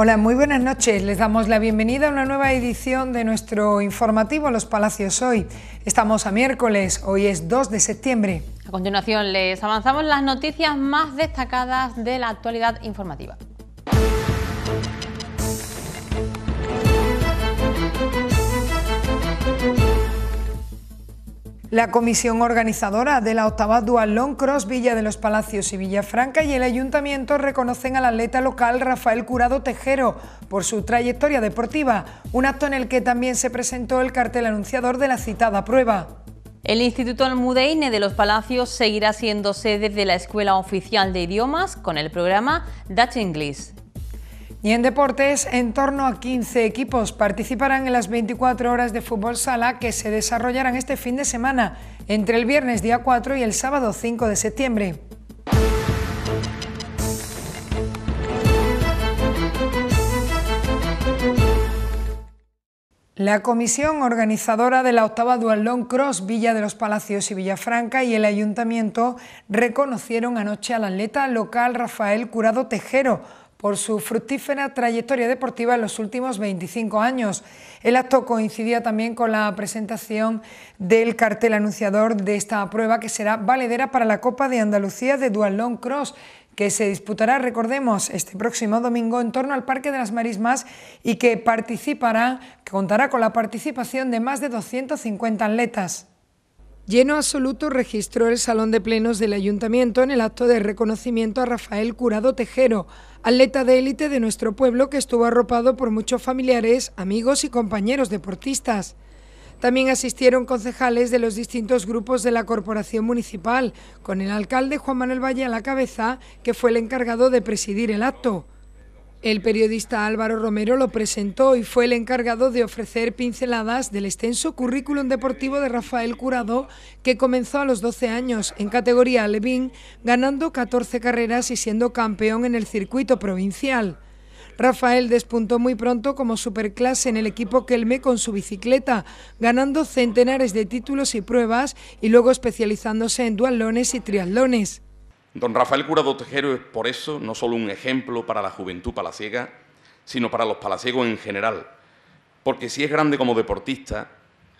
Hola, muy buenas noches. Les damos la bienvenida a una nueva edición de nuestro informativo Los Palacios Hoy. Estamos a miércoles, hoy es 2 de septiembre. A continuación les avanzamos las noticias más destacadas de la actualidad informativa. La comisión organizadora de la octava Dual Long Cross Villa de los Palacios y Villafranca y el ayuntamiento reconocen al atleta local Rafael Curado Tejero por su trayectoria deportiva, un acto en el que también se presentó el cartel anunciador de la citada prueba. El Instituto Almudeine de los Palacios seguirá siendo sede de la Escuela Oficial de Idiomas con el programa Dutch English. Y en deportes, en torno a 15 equipos participarán en las 24 horas de fútbol sala que se desarrollarán este fin de semana, entre el viernes día 4 y el sábado 5 de septiembre. La comisión organizadora de la octava Dual Long Cross Villa de los Palacios y Villafranca y el ayuntamiento reconocieron anoche al atleta local Rafael Curado Tejero por su fructífera trayectoria deportiva en los últimos 25 años. El acto coincidía también con la presentación del cartel anunciador de esta prueba que será valedera para la Copa de Andalucía de Dual Long Cross que se disputará, recordemos, este próximo domingo en torno al Parque de las Marismas y que participará, que contará con la participación de más de 250 atletas. Lleno absoluto registró el Salón de Plenos del Ayuntamiento en el acto de reconocimiento a Rafael Curado Tejero, atleta de élite de nuestro pueblo que estuvo arropado por muchos familiares, amigos y compañeros deportistas. También asistieron concejales de los distintos grupos de la corporación municipal, con el alcalde Juan Manuel Valle a la cabeza, que fue el encargado de presidir el acto. El periodista Álvaro Romero lo presentó y fue el encargado de ofrecer pinceladas del extenso currículum deportivo de Rafael Curado, que comenzó a los 12 años en categoría Alevín, ganando 14 carreras y siendo campeón en el circuito provincial. Rafael despuntó muy pronto como superclase en el equipo Kelme con su bicicleta, ganando centenares de títulos y pruebas y luego especializándose en dualones y triatlones. Don Rafael Curado Tejero es por eso no solo un ejemplo para la juventud palaciega, sino para los palaciegos en general, porque si es grande como deportista,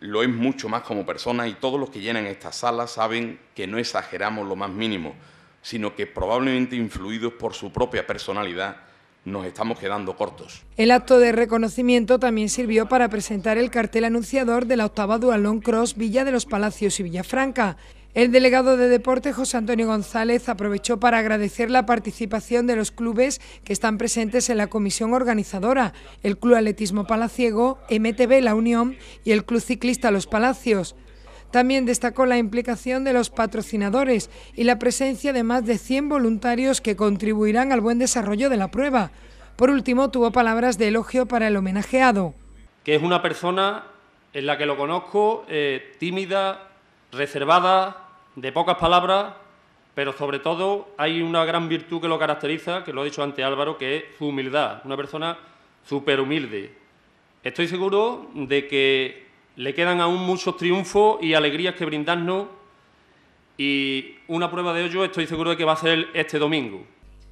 lo es mucho más como persona y todos los que llenan esta sala saben que no exageramos lo más mínimo, sino que probablemente influidos por su propia personalidad, nos estamos quedando cortos. El acto de reconocimiento también sirvió para presentar el cartel anunciador de la octava Dualón Cross Villa de los Palacios y Villafranca. El delegado de deporte José Antonio González aprovechó para agradecer la participación de los clubes que están presentes en la comisión organizadora, el Club Atletismo Palaciego, MTB La Unión y el Club Ciclista Los Palacios. También destacó la implicación de los patrocinadores y la presencia de más de 100 voluntarios que contribuirán al buen desarrollo de la prueba. Por último, tuvo palabras de elogio para el homenajeado. Que es una persona en la que lo conozco eh, tímida, reservada, de pocas palabras, pero sobre todo hay una gran virtud que lo caracteriza, que lo ha dicho antes Álvaro, que es su humildad, una persona súper humilde. Estoy seguro de que le quedan aún muchos triunfos y alegrías que brindarnos y una prueba de ello estoy seguro de que va a ser este domingo.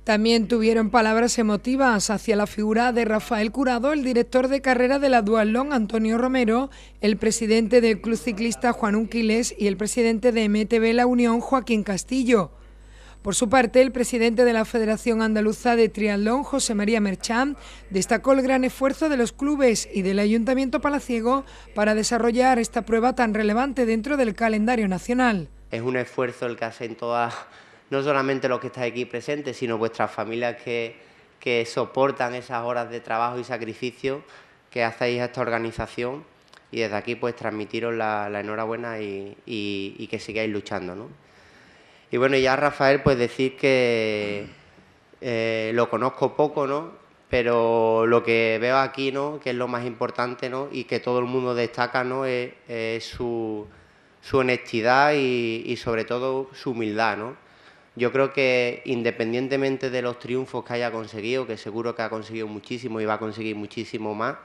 También tuvieron palabras emotivas hacia la figura de Rafael Curado, el director de carrera de la Dualón Antonio Romero, el presidente del Club Ciclista Juan Unquiles y el presidente de MTB La Unión Joaquín Castillo. Por su parte, el presidente de la Federación Andaluza de Triatlón, José María Merchán, destacó el gran esfuerzo de los clubes y del Ayuntamiento Palaciego para desarrollar esta prueba tan relevante dentro del calendario nacional. Es un esfuerzo el que hacen todas, no solamente los que estáis aquí presentes, sino vuestras familias que, que soportan esas horas de trabajo y sacrificio que hacéis a esta organización y desde aquí pues transmitiros la, enhorabuena y, y que sigáis luchando. ¿no? Y bueno, ya Rafael, pues decir que eh, lo conozco poco, ¿no? Pero lo que veo aquí, ¿no? Que es lo más importante, ¿no? Y que todo el mundo destaca, ¿no? Es, su, honestidad y, sobre todo su humildad, ¿no? Yo creo que independientemente de los triunfos que haya conseguido, que seguro que ha conseguido muchísimo y va a conseguir muchísimo más,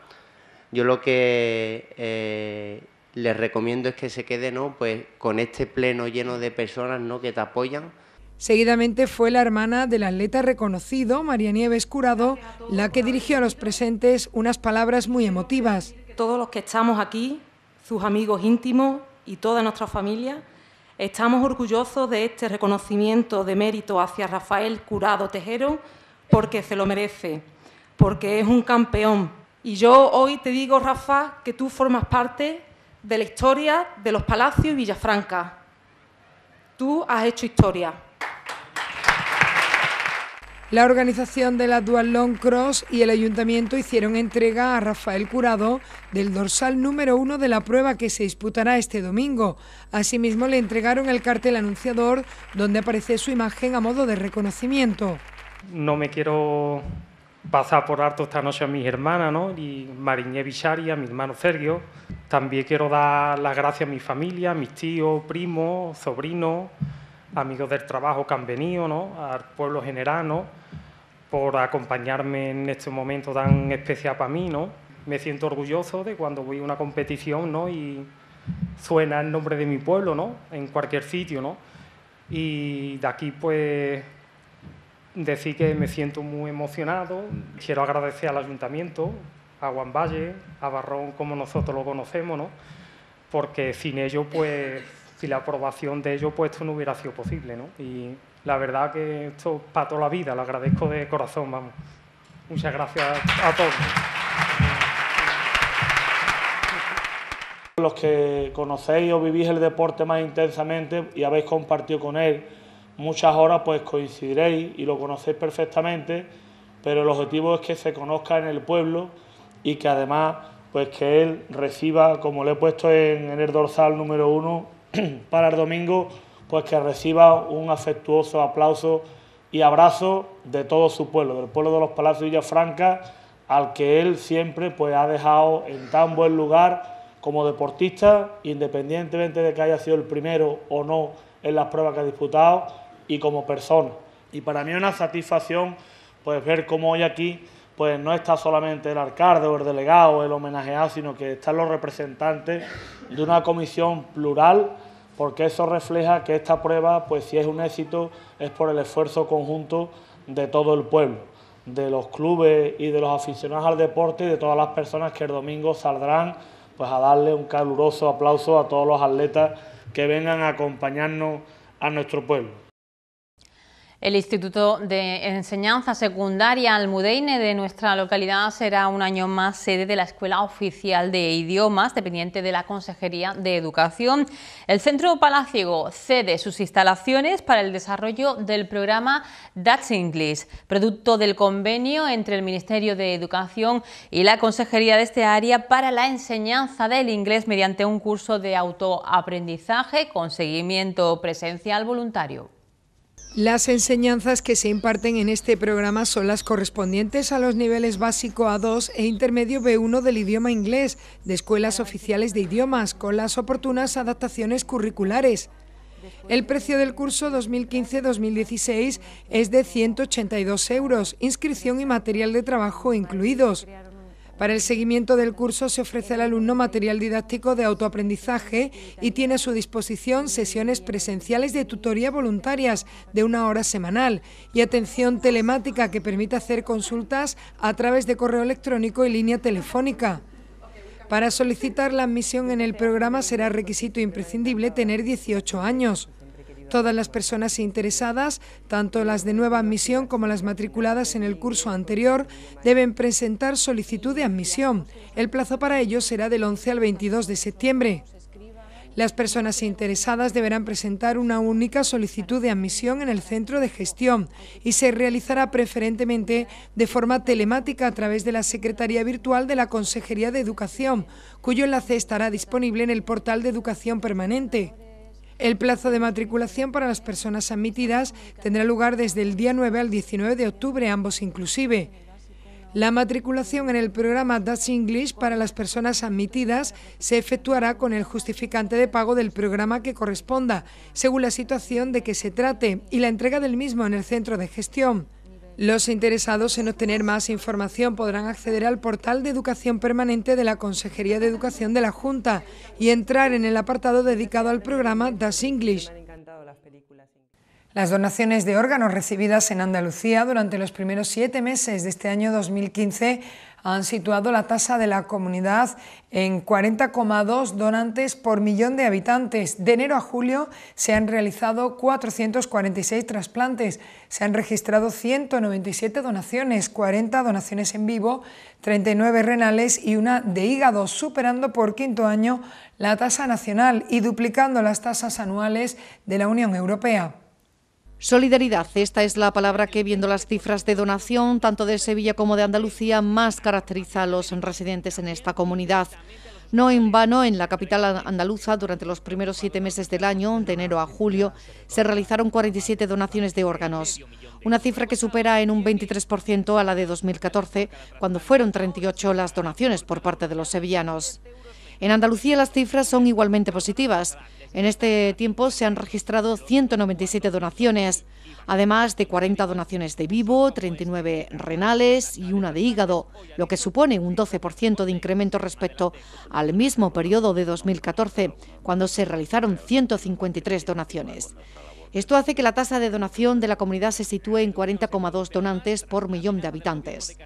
yo lo que eh, les recomiendo es que se quede ¿no? pues, con este pleno lleno de personas ¿no? que te apoyan. Seguidamente fue la hermana del atleta reconocido, María Nieves Curado, la que dirigió a los presentes unas palabras muy emotivas. Todos los que estamos aquí, sus amigos íntimos y toda nuestra familia, estamos orgullosos de este reconocimiento de mérito hacia Rafael Curado Tejero porque se lo merece, porque es un campeón. Y yo hoy te digo, Rafa, que tú formas parte de la historia de los Palacios y Villafranca. Tú has hecho historia. La organización de la Dual Long Cross y el ayuntamiento hicieron entrega a Rafael Curado del dorsal número uno de la prueba que se disputará este domingo. Asimismo, le entregaron el cartel anunciador donde aparece su imagen a modo de reconocimiento. No me quiero pasar por alto esta noche a mis hermanas, ¿no? Y Mariñé Bichari, a mi hermano Sergio. También quiero dar las gracias a mi familia, a mis tíos, primos, sobrinos, amigos del trabajo que han venido, ¿no? Al pueblo general, ¿no? por acompañarme en este momento tan especial para mí, ¿no? Me siento orgulloso de cuando voy a una competición, ¿no? Y suena el nombre de mi pueblo, ¿no? En cualquier sitio, ¿no? Y de aquí, pues, decir que me siento muy emocionado. Quiero agradecer al ayuntamiento, a Juan Valle, a Barrón, como nosotros lo conocemos, ¿no? Porque sin ello, pues, sin la aprobación de ellos, pues esto no hubiera sido posible, ¿no? Y la verdad que esto para toda la vida, lo agradezco de corazón, vamos. Muchas gracias a todos. Los que conocéis o vivís el deporte más intensamente y habéis compartido con él muchas horas, pues coincidiréis y lo conocéis perfectamente, pero el objetivo es que se conozca en el pueblo y que además, pues que él reciba, como le he puesto en el dorsal número uno, para el domingo, pues que reciba un afectuoso aplauso y abrazo de todo su pueblo, del pueblo de los Palacios Villafranca, al que él siempre pues, ha dejado en tan buen lugar como deportista, independientemente de que haya sido el primero o no en las pruebas que ha disputado, y como persona. Y para mí es una satisfacción pues, ver cómo hoy aquí pues, no está solamente el alcalde o el delegado o el homenajeado, sino que están los representantes de una comisión plural porque eso refleja que esta prueba, pues si es un éxito, es por el esfuerzo conjunto de todo el pueblo, de los clubes y de los aficionados al deporte y de todas las personas que el domingo saldrán pues a darle un caluroso aplauso a todos los atletas que vengan a acompañarnos a nuestro pueblo. El Instituto de Enseñanza Secundaria Almudeine de nuestra localidad será un año más sede de la Escuela Oficial de Idiomas, dependiente de la Consejería de Educación. El Centro Palaciego cede sus instalaciones para el desarrollo del programa Dutch English, producto del convenio entre el Ministerio de Educación y la Consejería de este área para la enseñanza del inglés mediante un curso de autoaprendizaje con seguimiento presencial voluntario. Las enseñanzas que se imparten en este programa son las correspondientes a los niveles básico A2 e intermedio B1 del idioma inglés de escuelas oficiales de idiomas, con las oportunas adaptaciones curriculares. El precio del curso 2015-2016 es de 182 euros, inscripción y material de trabajo incluidos. Para el seguimiento del curso se ofrece al alumno material didáctico de autoaprendizaje y tiene a su disposición sesiones presenciales de tutoría voluntarias de una hora semanal y atención telemática que permite hacer consultas a través de correo electrónico y línea telefónica. Para solicitar la admisión en el programa será requisito imprescindible tener 18 años. Todas las personas interesadas, tanto las de nueva admisión como las matriculadas en el curso anterior, deben presentar solicitud de admisión. El plazo para ello será del 11 al 22 de septiembre. Las personas interesadas deberán presentar una única solicitud de admisión en el centro de gestión y se realizará preferentemente de forma telemática a través de la Secretaría Virtual de la Consejería de Educación, cuyo enlace estará disponible en el portal de Educación Permanente. El plazo de matriculación para las personas admitidas tendrá lugar desde el día 9 al 19 de octubre, ambos inclusive. La matriculación en el programa Dutch English para las personas admitidas se efectuará con el justificante de pago del programa que corresponda, según la situación de que se trate, y la entrega del mismo en el centro de gestión. Los interesados en obtener más información podrán acceder al portal de educación permanente de la Consejería de Educación de la Junta y entrar en el apartado dedicado al programa Das English. Las donaciones de órganos recibidas en Andalucía durante los primeros siete meses de este año 2015 han situado la tasa de la comunidad en 40,2 donantes por millón de habitantes. De enero a julio se han realizado 446 trasplantes, se han registrado 197 donaciones, 40 donaciones en vivo, 39 renales y una de hígado, superando por quinto año la tasa nacional y duplicando las tasas anuales de la Unión Europea. Solidaridad, esta es la palabra que, viendo las cifras de donación, tanto de Sevilla como de Andalucía, más caracteriza a los residentes en esta comunidad. No en vano, en la capital andaluza, durante los primeros siete meses del año, de enero a julio, se realizaron 47 donaciones de órganos, una cifra que supera en un 23% a la de 2014, cuando fueron 38 las donaciones por parte de los sevillanos. En Andalucía las cifras son igualmente positivas. En este tiempo se han registrado 197 donaciones, además de 40 donaciones de vivo, 39 renales y una de hígado, lo que supone un 12% de incremento respecto al mismo periodo de 2014, cuando se realizaron 153 donaciones. Esto hace que la tasa de donación de la comunidad se sitúe en 40,2 donantes por millón de habitantes.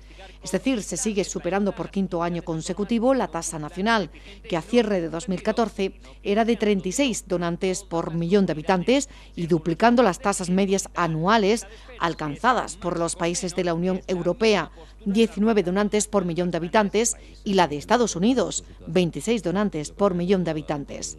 Es decir, se sigue superando por quinto año consecutivo la tasa nacional, que a cierre de 2014 era de 36 donantes por millón de habitantes y duplicando las tasas medias anuales alcanzadas por los países de la Unión Europea, 19 donantes por millón de habitantes, y la de Estados Unidos, 26 donantes por millón de habitantes.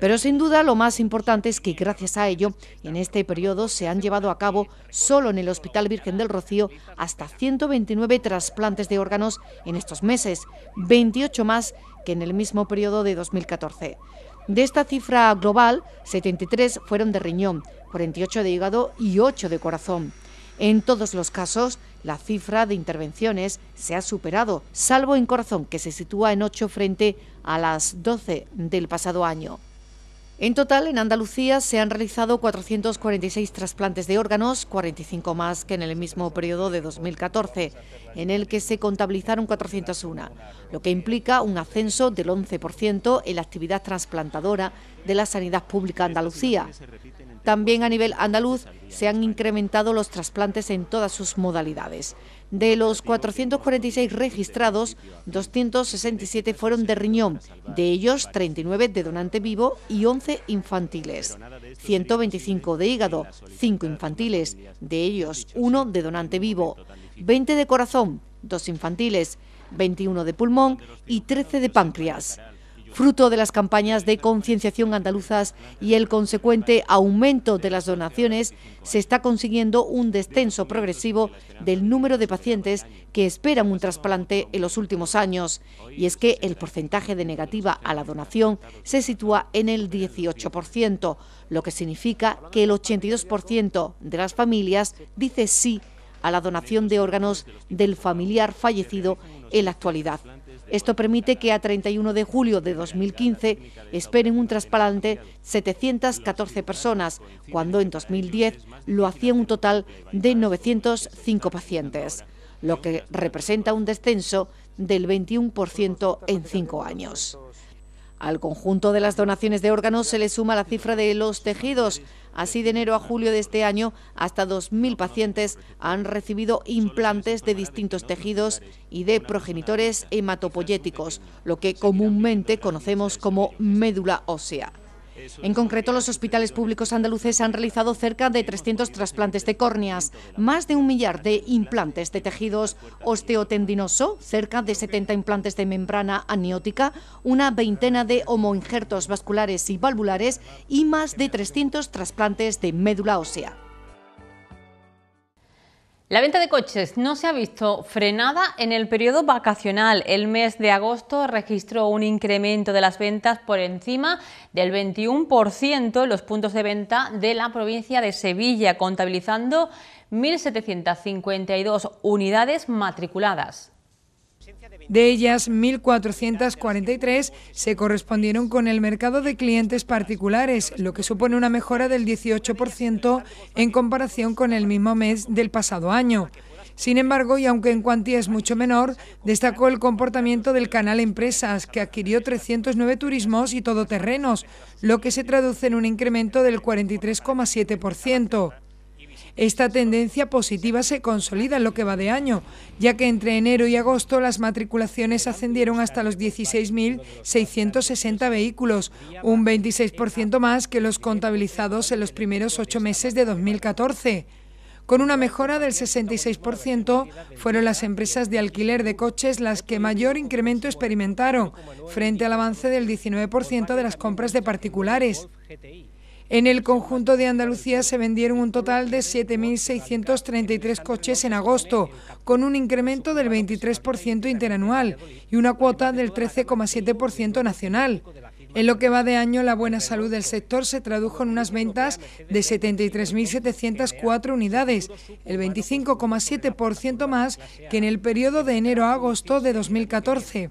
Pero sin duda lo más importante es que gracias a ello, en este periodo se han llevado a cabo solo en el Hospital Virgen del Rocío hasta 129 trasplantes de órganos en estos meses, 28 más que en el mismo periodo de 2014. De esta cifra global, 73 fueron de riñón, 48 de hígado y 8 de corazón. En todos los casos, la cifra de intervenciones se ha superado, salvo en corazón, que se sitúa en 8 frente a las 12 del pasado año. En total, en Andalucía se han realizado 446 trasplantes de órganos, 45 más que en el mismo periodo de 2014, en el que se contabilizaron 401, lo que implica un ascenso del 11% en la actividad trasplantadora de la sanidad pública Andalucía. También a nivel andaluz se han incrementado los trasplantes en todas sus modalidades. De los 446 registrados, 267 fueron de riñón, de ellos 39 de donante vivo y 11 infantiles. 125 de hígado, 5 infantiles, de ellos 1 de donante vivo. 20 de corazón, 2 infantiles, 21 de pulmón y 13 de páncreas fruto de las campañas de concienciación andaluzas y el consecuente aumento de las donaciones, se está consiguiendo un descenso progresivo del número de pacientes que esperan un trasplante en los últimos años. Y es que el porcentaje de negativa a la donación se sitúa en el 18%, lo que significa que el 82% de las familias dice sí a la donación de órganos del familiar fallecido en la actualidad. Esto permite que a 31 de julio de 2015 esperen un trasplante 714 personas, cuando en 2010 lo hacían un total de 905 pacientes, lo que representa un descenso del 21% en cinco años. Al conjunto de las donaciones de órganos se le suma la cifra de los tejidos. Así, de enero a julio de este año, hasta 2.000 pacientes han recibido implantes de distintos tejidos y de progenitores hematopoyéticos, lo que comúnmente conocemos como médula ósea. En concreto, los hospitales públicos andaluces han realizado cerca de 300 trasplantes de córneas, más de un millar de implantes de tejidos osteotendinoso, cerca de 70 implantes de membrana aniótica, una veintena de homoinjertos vasculares y valvulares y más de 300 trasplantes de médula ósea. La venta de coches no se ha visto frenada en el periodo vacacional. El mes de agosto registró un incremento de las ventas por encima del 21% en los puntos de venta de la provincia de Sevilla, contabilizando 1.752 unidades matriculadas. De ellas, 1.443 se correspondieron con el mercado de clientes particulares, lo que supone una mejora del 18% en comparación con el mismo mes del pasado año. Sin embargo, y aunque en cuantía es mucho menor, destacó el comportamiento del canal Empresas, que adquirió 309 turismos y todoterrenos, lo que se traduce en un incremento del 43,7%. Esta tendencia positiva se consolida en lo que va de año, ya que entre enero y agosto las matriculaciones ascendieron hasta los 16.660 vehículos, un 26% más que los contabilizados en los primeros ocho meses de 2014. Con una mejora del 66%, fueron las empresas de alquiler de coches las que mayor incremento experimentaron, frente al avance del 19% de las compras de particulares. En el conjunto de Andalucía se vendieron un total de 7.633 coches en agosto, con un incremento del 23% interanual y una cuota del 13,7% nacional. En lo que va de año, la buena salud del sector se tradujo en unas ventas de 73.704 unidades, el 25,7% más que en el periodo de enero a agosto de 2014.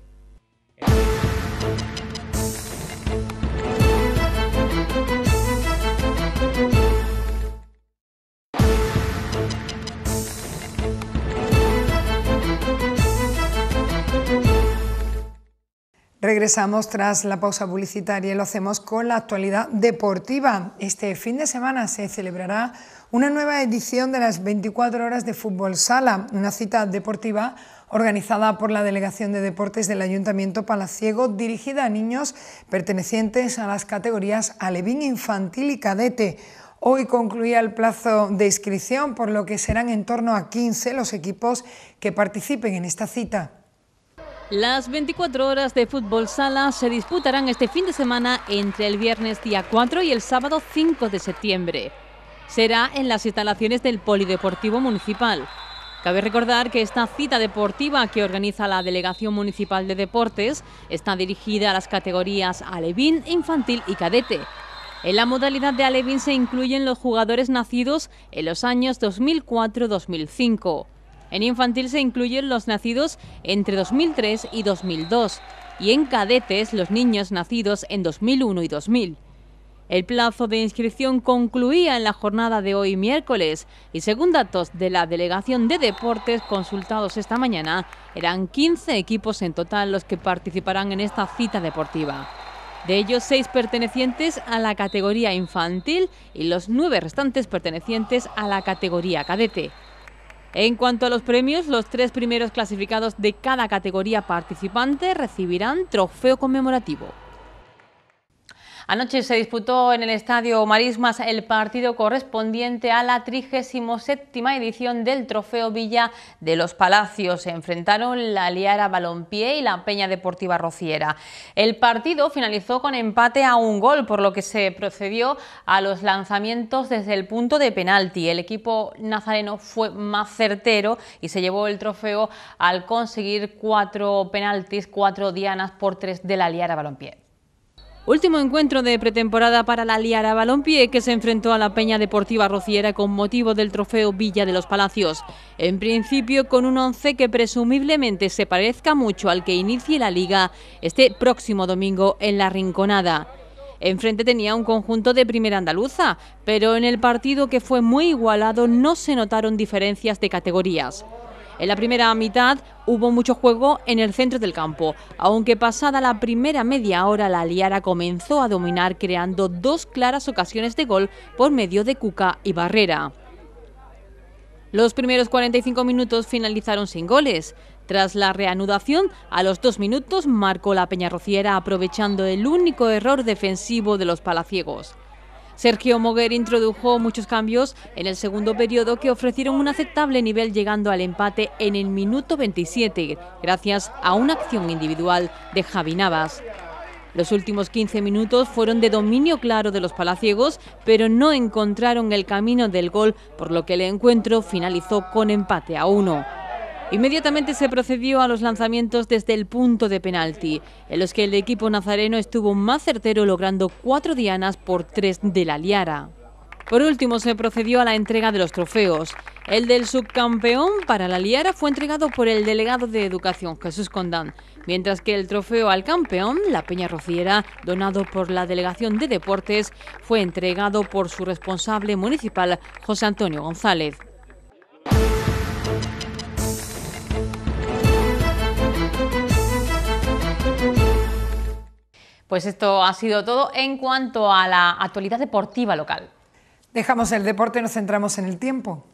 Regresamos tras la pausa publicitaria y lo hacemos con la actualidad deportiva. Este fin de semana se celebrará una nueva edición de las 24 horas de fútbol sala, una cita deportiva organizada por la Delegación de Deportes del Ayuntamiento Palaciego, dirigida a niños pertenecientes a las categorías alevín infantil y cadete. Hoy concluía el plazo de inscripción, por lo que serán en torno a 15 los equipos que participen en esta cita. Las 24 horas de fútbol sala se disputarán este fin de semana entre el viernes día 4 y el sábado 5 de septiembre. Será en las instalaciones del Polideportivo Municipal. Cabe recordar que esta cita deportiva que organiza la Delegación Municipal de Deportes está dirigida a las categorías Alevín, Infantil y Cadete. En la modalidad de Alevín se incluyen los jugadores nacidos en los años 2004-2005. En infantil se incluyen los nacidos entre 2003 y 2002 y en cadetes los niños nacidos en 2001 y 2000. El plazo de inscripción concluía en la jornada de hoy miércoles y según datos de la Delegación de Deportes consultados esta mañana, eran 15 equipos en total los que participarán en esta cita deportiva. De ellos, seis pertenecientes a la categoría infantil y los nueve restantes pertenecientes a la categoría cadete. En cuanto a los premios, los tres primeros clasificados de cada categoría participante recibirán trofeo conmemorativo. Anoche se disputó en el Estadio Marismas el partido correspondiente a la 37 edición del Trofeo Villa de los Palacios. Se enfrentaron la Liara Balompié y la Peña Deportiva Rociera. El partido finalizó con empate a un gol, por lo que se procedió a los lanzamientos desde el punto de penalti. El equipo nazareno fue más certero y se llevó el trofeo al conseguir cuatro penaltis, cuatro dianas por tres de la Liara Balompié. Último encuentro de pretemporada para la Liara Balompié que se enfrentó a la Peña Deportiva Rociera con motivo del trofeo Villa de los Palacios. En principio con un once que presumiblemente se parezca mucho al que inicie la liga este próximo domingo en La Rinconada. Enfrente tenía un conjunto de primera andaluza, pero en el partido que fue muy igualado no se notaron diferencias de categorías. En la primera mitad hubo mucho juego en el centro del campo, aunque pasada la primera media hora la Liara comenzó a dominar creando dos claras ocasiones de gol por medio de Cuca y Barrera. Los primeros 45 minutos finalizaron sin goles. Tras la reanudación, a los dos minutos marcó la Peñarrociera aprovechando el único error defensivo de los palaciegos. Sergio Moguer introdujo muchos cambios en el segundo periodo que ofrecieron un aceptable nivel llegando al empate en el minuto 27 gracias a una acción individual de Javi Navas. Los últimos 15 minutos fueron de dominio claro de los palaciegos, pero no encontraron el camino del gol, por lo que el encuentro finalizó con empate a uno. Inmediatamente se procedió a los lanzamientos desde el punto de penalti, en los que el equipo nazareno estuvo más certero logrando cuatro dianas por tres de la Liara. Por último, se procedió a la entrega de los trofeos. El del subcampeón para la Liara fue entregado por el delegado de Educación, Jesús Condán, mientras que el trofeo al campeón, la Peña Rociera, donado por la Delegación de Deportes, fue entregado por su responsable municipal, José Antonio González. Pues esto ha sido todo en cuanto a la actualidad deportiva local. Dejamos el deporte y nos centramos en el tiempo.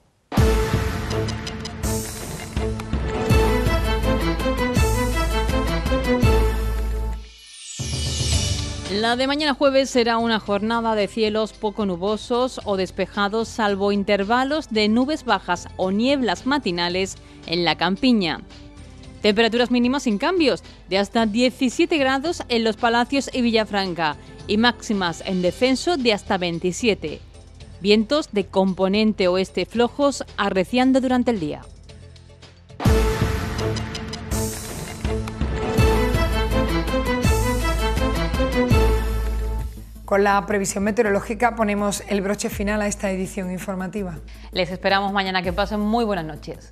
La de mañana jueves será una jornada de cielos poco nubosos o despejados, salvo intervalos de nubes bajas o nieblas matinales en la campiña. Temperaturas mínimas sin cambios, de hasta 17 grados en los Palacios y Villafranca, y máximas en descenso de hasta 27. Vientos de componente oeste flojos arreciando durante el día. Con la previsión meteorológica ponemos el broche final a esta edición informativa. Les esperamos mañana. Que pasen muy buenas noches.